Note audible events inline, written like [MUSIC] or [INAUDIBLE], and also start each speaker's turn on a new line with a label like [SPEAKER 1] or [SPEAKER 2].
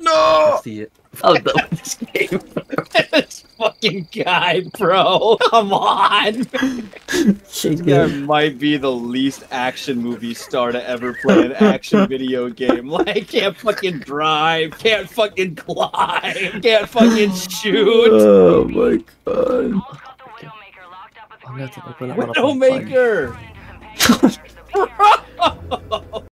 [SPEAKER 1] No!
[SPEAKER 2] see it. Oh, the [LAUGHS] this game.
[SPEAKER 3] this fucking guy, bro. Come on.
[SPEAKER 2] Shade
[SPEAKER 3] That might be the least action movie star to ever play an action video game. [LAUGHS] Like, can't fucking drive, can't fucking climb, can't fucking shoot.
[SPEAKER 2] Oh my god. I'm gonna up.
[SPEAKER 3] Widowmaker!